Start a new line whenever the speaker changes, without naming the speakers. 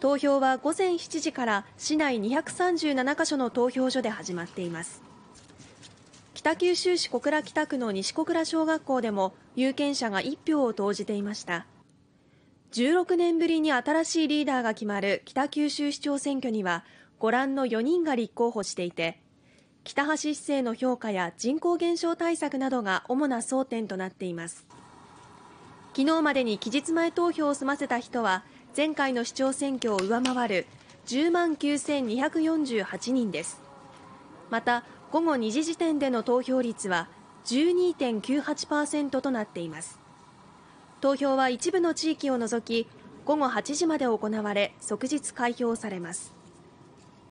投票は午前7時から市内237カ所の投票所で始まっています。北九州市小倉北区の西小倉小学校でも有権者が1票を投じていました。16年ぶりに新しいリーダーが決まる北九州市長選挙にはご覧の4人が立候補していて北橋市政の評価や人口減少対策などが主な争点となっています。昨日までに期日前投票を済ませた人は前回の市長選挙を上回る10万9248人です。また午後2時時点での投票率は12.98%となっています。投票は一部の地域を除き午後8時まで行われ即日開票されます。